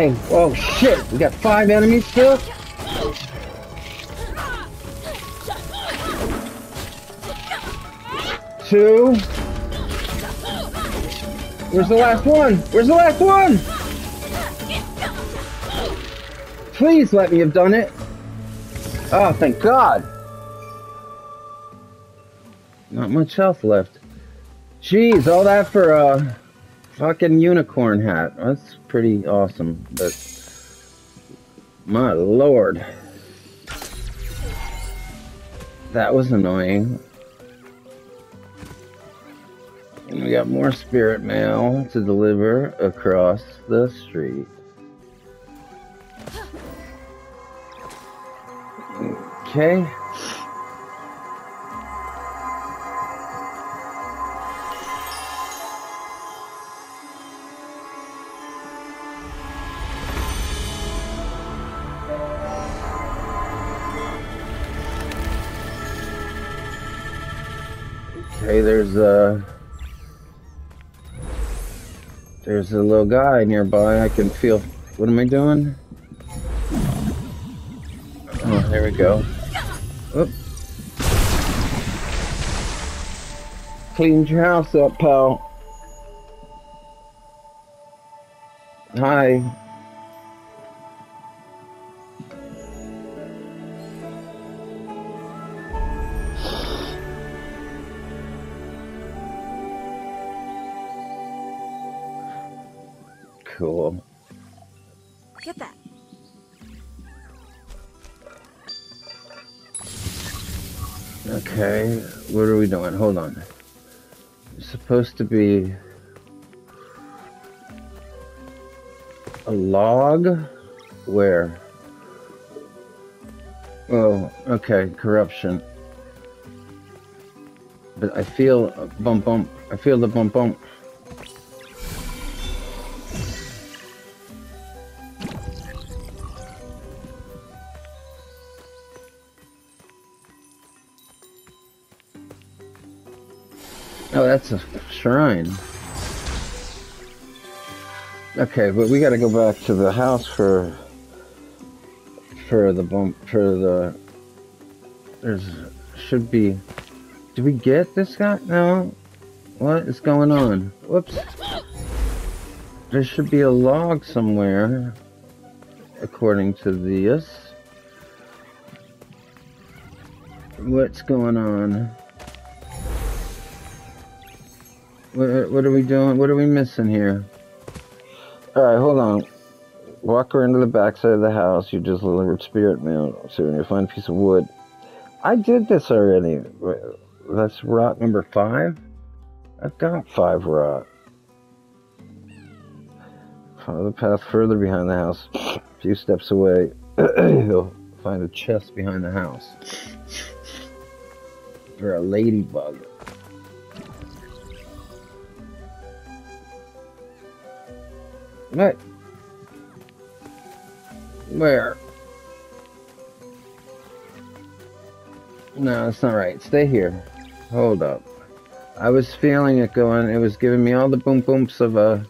Oh shit, we got five enemies still? Two. Where's the last one? Where's the last one? Please let me have done it. Oh, thank God. Not much health left. Jeez, all that for a fucking unicorn hat. That's pretty awesome, but my lord. That was annoying. And we got more spirit mail to deliver across the street. Okay. Okay, there's a there's a little guy nearby. I can feel. What am I doing? Oh, there we go. Oop. Cleaned your house up, pal. Hi. Cool. Get that. Okay, what are we doing? Hold on. It's supposed to be a log? Where? Oh, okay, corruption. But I feel a bump bump. I feel the bump bump. Oh, that's a shrine. Okay, but we gotta go back to the house for for the bump for the there's should be did we get this guy? No. What is going on? Whoops. There should be a log somewhere according to this. What's going on? What, are we doing? What are we missing here? Alright, hold on. Walk around to the backside of the house. You just delivered spirit mail. So when you find a piece of wood. I did this already. That's rot number five? I've got five rot. Follow the path further behind the house. A few steps away. You'll find a chest behind the house. Or a ladybug. What? Where? No, that's not right. Stay here. Hold up. I was feeling it going. It was giving me all the boom booms of a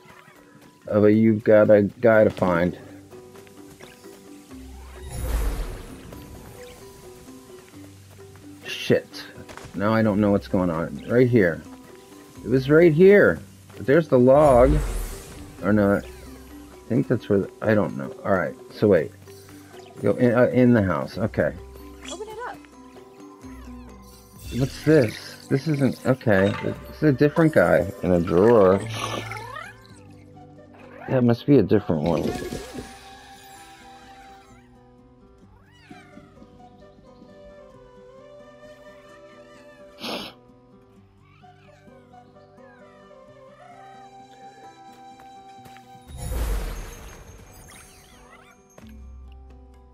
of a you've got a guy to find. Shit. Now I don't know what's going on. Right here. It was right here. But there's the log. Or no, I think that's where the, I don't know. All right. So wait. Go in, uh, in the house. Okay. Open it up. What's this? This isn't okay. This is a different guy in a drawer. That must be a different one.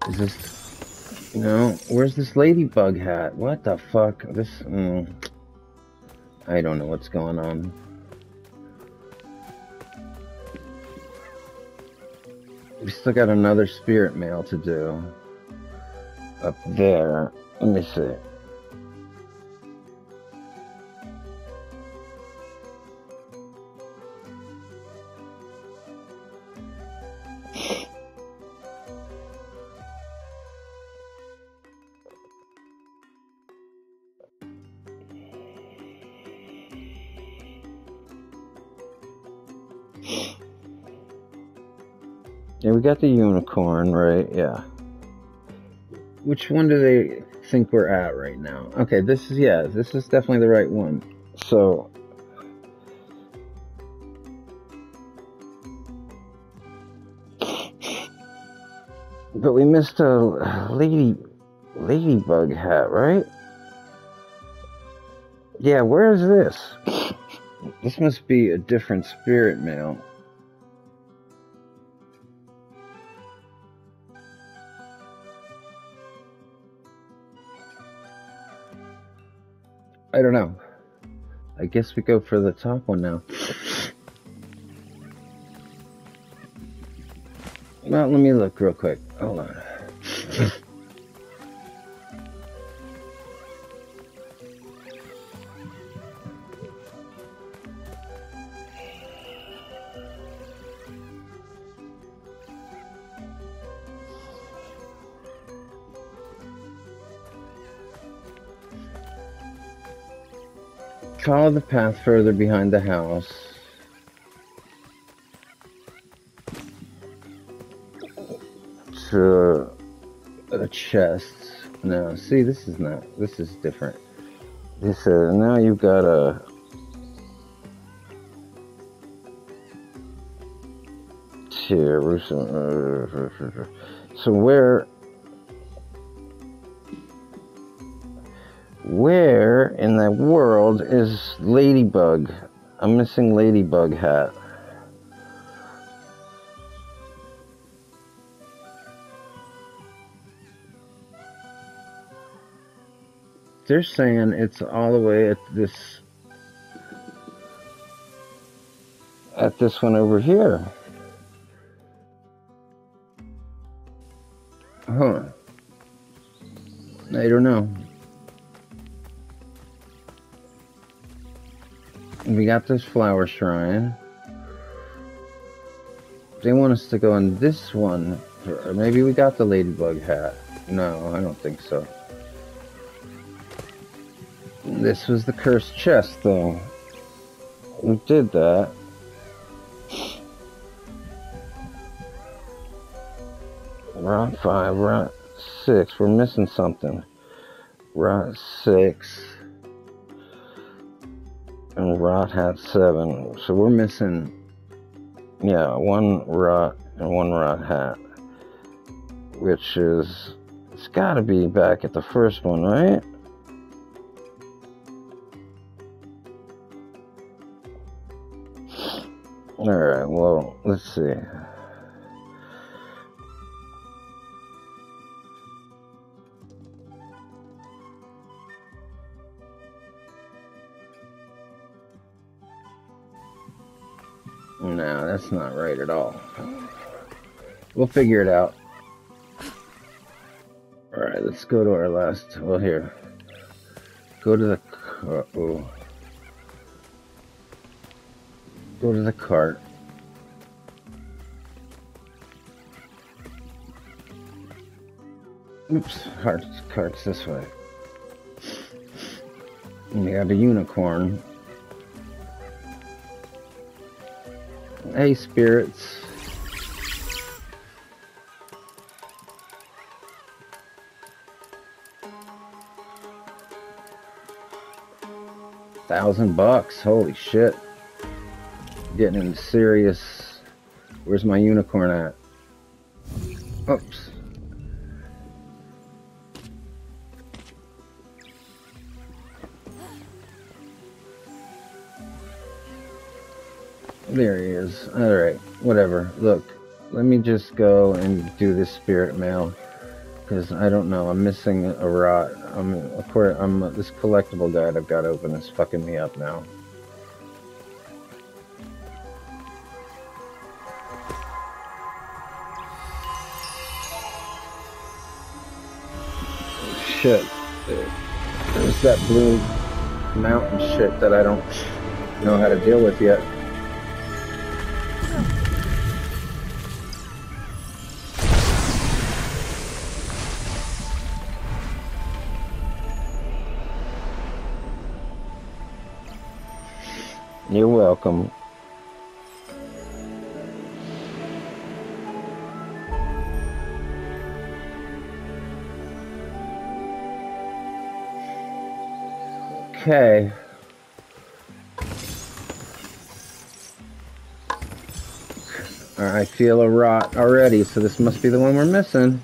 Is this no? Where's this ladybug hat? What the fuck? This. Mm, I don't know what's going on. We still got another spirit mail to do. Up there. Let me see. We got the unicorn, right? Yeah. Which one do they think we're at right now? Okay, this is, yeah, this is definitely the right one. So. But we missed a lady, ladybug hat, right? Yeah, where is this? This must be a different spirit mail. I don't know. I guess we go for the top one now. Well, let me look real quick. Hold on. Follow the path further behind the house. To a chest. Now, see, this is not. This is different. This uh, now you've got a. Here, so where Where in the world is Ladybug? I'm missing Ladybug hat. They're saying it's all the way at this at this one over here. Huh. I don't know. We got this flower shrine. They want us to go on this one. Or maybe we got the ladybug hat. No, I don't think so. This was the cursed chest, though. We did that. Rot 5, Rot 6. We're missing something. Rot 6 and rot hat seven. So we're missing, yeah, one rot and one rot hat, which is, it's got to be back at the first one, right? All right, well, let's see. No, that's not right at all. We'll figure it out. Alright, let's go to our last... Well, here. Go to the... Uh oh. Go to the cart. Oops, cart's, cart's this way. We have a unicorn. Hey, spirits. Thousand bucks. Holy shit. Getting into serious. Where's my unicorn at? Oops. There he is. Alright, whatever. Look, let me just go and do this spirit mail. Because I don't know, I'm missing a rot. I'm, of course, I'm this collectible guide I've got open is fucking me up now. Shit. There's that blue mountain shit that I don't know how to deal with yet. You're welcome. Okay. I feel a rot already, so this must be the one we're missing.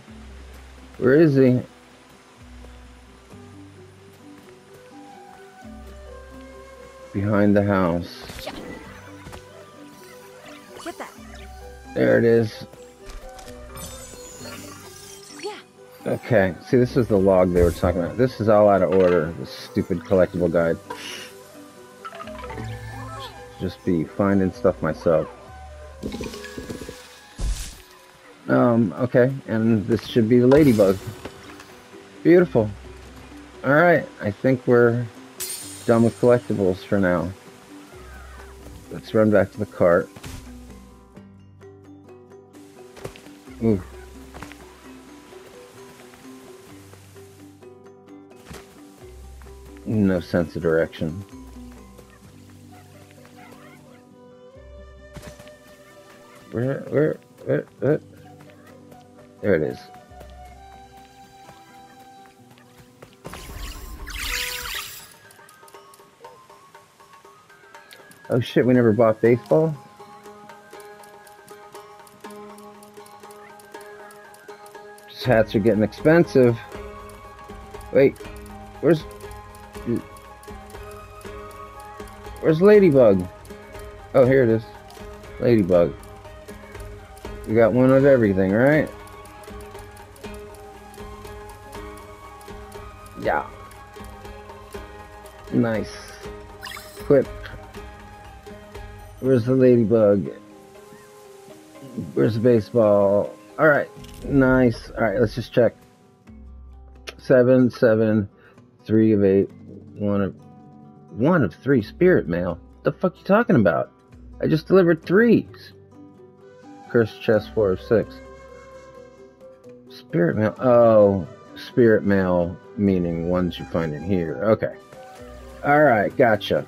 Where is he? Behind the house. Get that. There it is. Yeah. Okay, see, this is the log they were talking about. This is all out of order, this stupid collectible guide. Just be finding stuff myself. Um, okay, and this should be the ladybug. Beautiful. Alright, I think we're done with collectibles for now. Let's run back to the cart. Ooh. No sense of direction. Where, where, where, where? There it is. Oh shit, we never bought baseball? These hats are getting expensive. Wait, where's... Where's Ladybug? Oh, here it is. Ladybug. We got one of everything, right? Yeah. Nice. Quip. Where's the ladybug? Where's the baseball? Alright. Nice. Alright, let's just check. Seven, seven, three of eight, one of one of three spirit mail. What the fuck you talking about? I just delivered three. Cursed chest four of six. Spirit mail. Oh, spirit mail meaning ones you find in here. Okay. All right, gotcha.